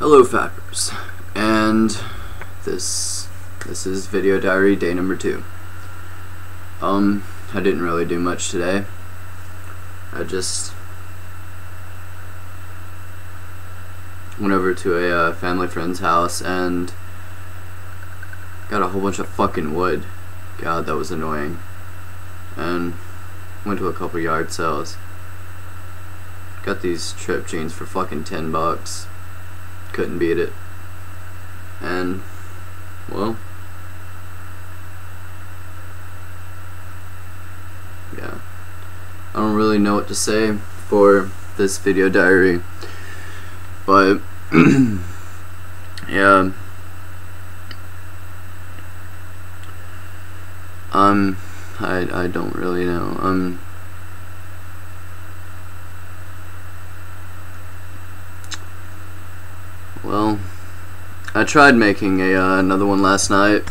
Hello fappers, and this this is video diary day number two. Um, I didn't really do much today. I just went over to a uh, family friend's house and got a whole bunch of fucking wood. God, that was annoying. And went to a couple yard sales. Got these Tripp jeans for fucking 10 bucks. Couldn't beat it. And, well, yeah. I don't really know what to say for this video diary. But, yeah. Um, I, I don't really know. Um, well, I tried making a uh, another one last night.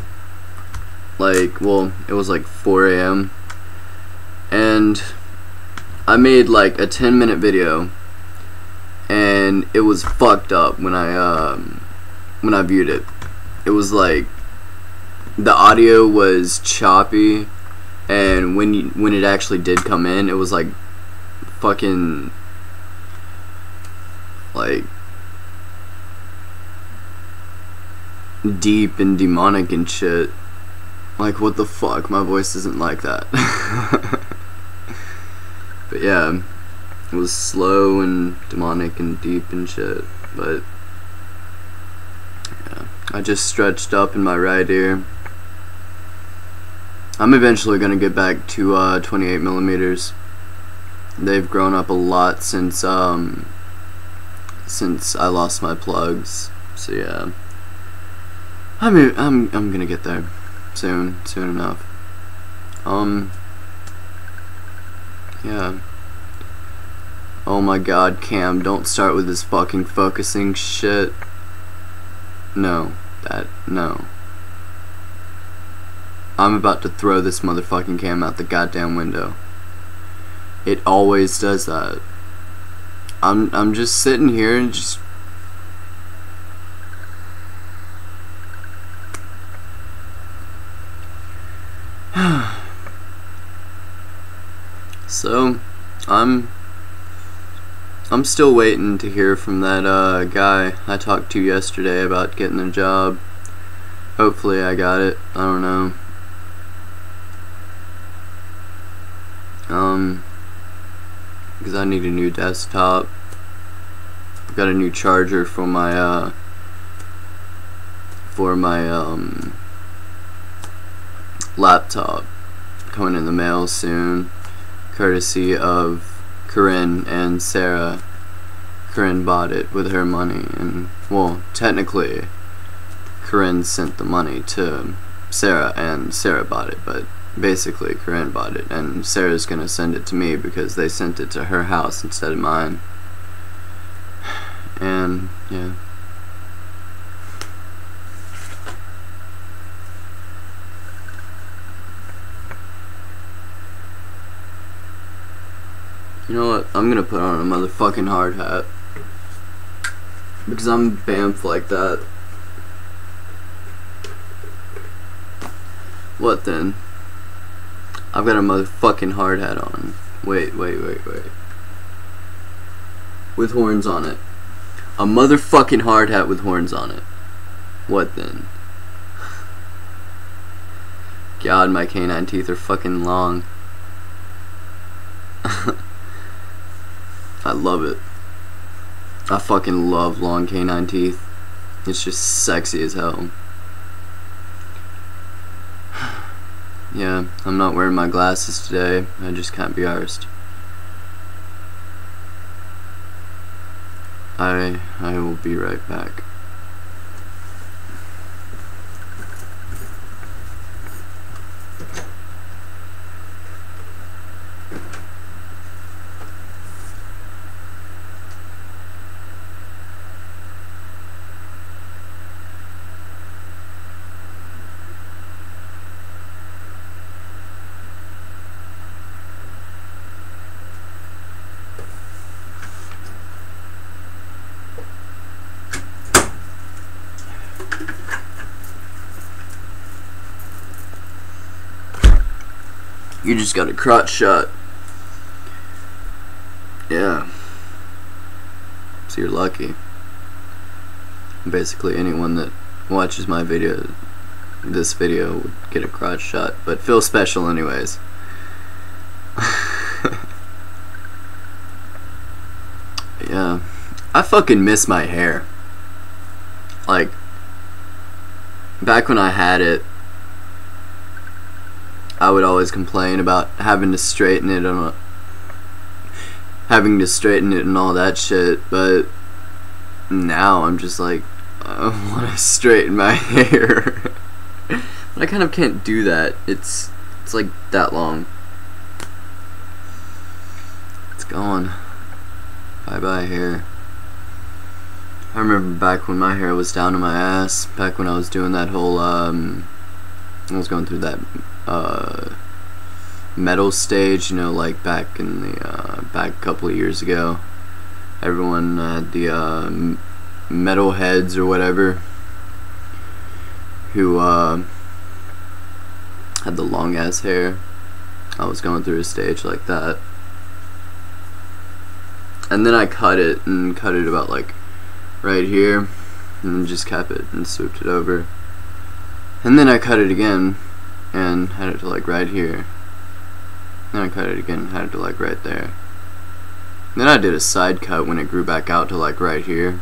Like, well, it was like 4 a.m. And I made like a 10 minute video and it was fucked up when I um when I viewed it. It was like the audio was choppy and when you, when it actually did come in, it was like fucking like deep and demonic and shit. Like what the fuck? My voice isn't like that. but yeah, it was slow and demonic and deep and shit. But yeah, I just stretched up in my right ear. I'm eventually gonna get back to uh, 28 millimeters. They've grown up a lot since um, since I lost my plugs. So yeah, I'm I'm I'm gonna get there soon, soon enough. Um, yeah. Oh my god, Cam, don't start with this fucking focusing shit. No, that, no. I'm about to throw this motherfucking cam out the goddamn window. It always does that. I'm I'm just sitting here and just So, I'm I'm still waiting to hear from that uh, guy I talked to yesterday about getting a job. Hopefully I got it. I don't know. Um, because I need a new desktop. I've got a new charger for my uh for my um laptop coming in the mail soon courtesy of Corinne and Sarah. Corinne bought it with her money, and well, technically, Corinne sent the money to Sarah, and Sarah bought it, but basically, Corinne bought it, and Sarah's gonna send it to me because they sent it to her house instead of mine. And, yeah. You know what? I'm gonna put on a motherfucking hard hat. Because I'm bamf like that. What then? I've got a motherfucking hard hat on. Wait, wait, wait, wait. With horns on it. A motherfucking hard hat with horns on it. What then? God, my canine teeth are fucking long. I love it. I fucking love long canine teeth. It's just sexy as hell. yeah, I'm not wearing my glasses today. I just can't be arsed. I I will be right back. You just got a crotch shot. Yeah. So you're lucky. Basically, anyone that watches my video, this video, would get a crotch shot, but feel special anyways. yeah. I fucking miss my hair. Like, back when I had it, I would always complain about having to straighten it and having to straighten it and all that shit, but now I'm just like I want to straighten my hair. but I kind of can't do that. It's it's like that long. It's gone. Bye bye hair. I remember back when my hair was down to my ass, back when I was doing that whole um I was going through that uh, metal stage, you know, like back in the uh, back a couple of years ago. Everyone had the uh, metal heads or whatever who uh, had the long ass hair. I was going through a stage like that. And then I cut it and cut it about like right here and just kept it and swooped it over. And then I cut it again and had it to like right here. Then I cut it again had it to like right there. Then I did a side cut when it grew back out to like right here.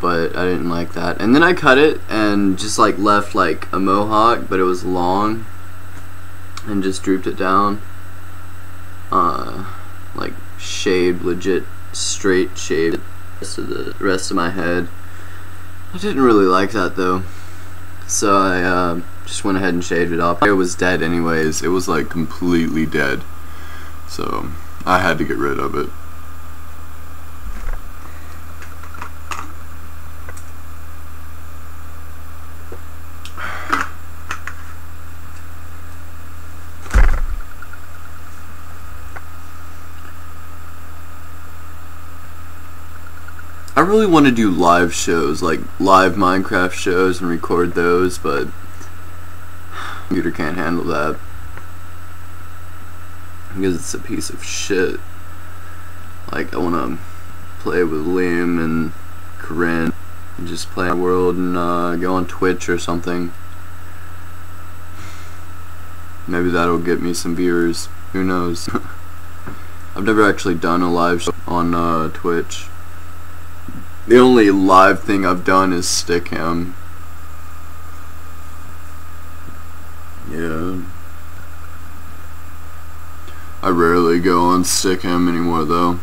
But I didn't like that. And then I cut it and just like left like a mohawk, but it was long. And just drooped it down. Uh, like shaved, legit straight shaved rest of the rest of my head. I didn't really like that though. So I uh, just went ahead and shaved it off. It was dead anyways. It was like completely dead. So I had to get rid of it. I really want to do live shows, like live Minecraft shows and record those, but computer can't handle that. Because it's a piece of shit. Like, I want to play with Liam and Corinne and just play our world and uh, go on Twitch or something. Maybe that'll get me some viewers. Who knows? I've never actually done a live show on uh, Twitch. The only live thing I've done is Stickam. Yeah. I rarely go on Stickam anymore though.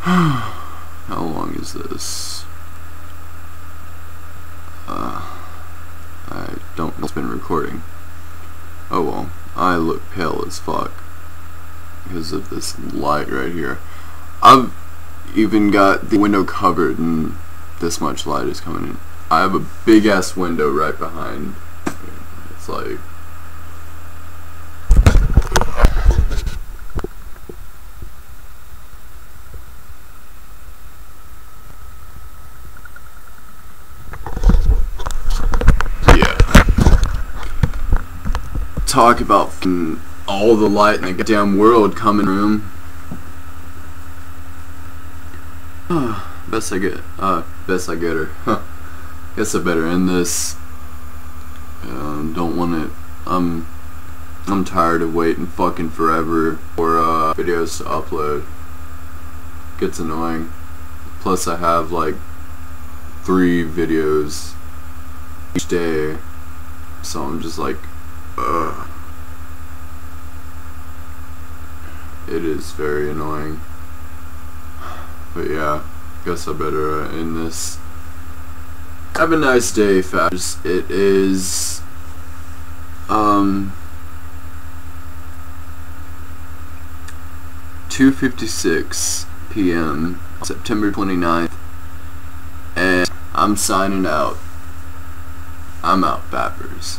How long is this? Uh, I don't know. It's been recording. Oh well. I look pale as fuck because of this light right here. I've even got the window covered and this much light is coming in. I have a big ass window right behind. It's like Yeah. Talk about all the light in the goddamn world coming room. best I get, uh, best I get her. Huh. Guess I better end this. Uh, don't want it. I'm, I'm tired of waiting fucking forever for uh, videos to upload. Gets annoying. Plus I have like three videos each day, so I'm just like, ugh. it is very annoying. But yeah, guess I better uh, end this. Have a nice day, fast. It is um 2:56 p.m. September 29th, and I'm signing out. I'm out, fappers.